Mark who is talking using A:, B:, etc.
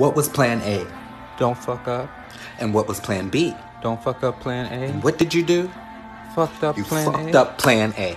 A: What was plan A?
B: Don't fuck up.
A: And what was plan B?
B: Don't fuck up plan A.
A: And what did you do?
B: Fucked up
A: You
B: plan
A: fucked
B: A.
A: up plan A.